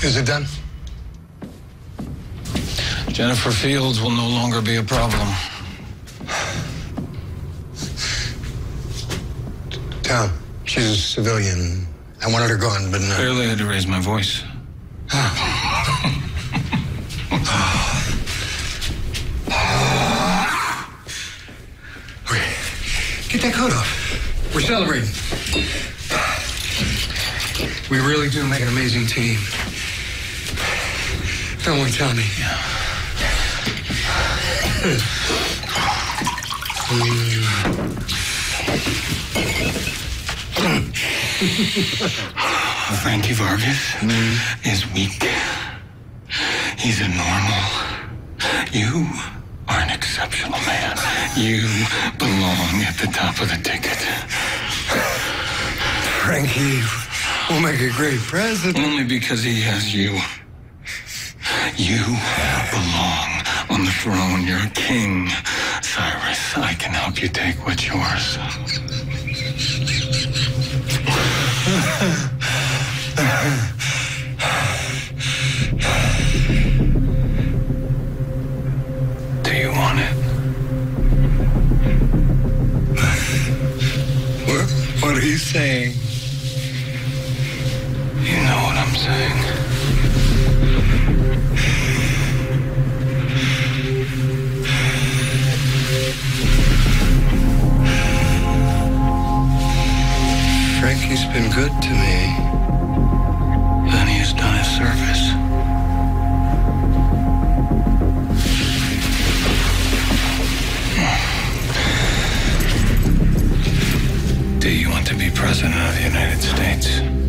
Is it done? Jennifer Fields will no longer be a problem. Tom, she's a civilian. I wanted her gone, but no. Barely had to raise my voice. Okay, get that coat off. We're celebrating. We really do make an amazing team. Don't we, Tommy? Frankie Vargas mm-hmm. is weak. He's a normal. You are an exceptional man. You belong at the top of the ticket. Frankie will make a great president. Only because he has you. You belong on the throne. You're a king. Cyrus, I can help you take what's yours. Do you want it? What, what are you saying? You know what I'm saying. He's been good to me. Then he has done his service. Do you want to be President of the United States?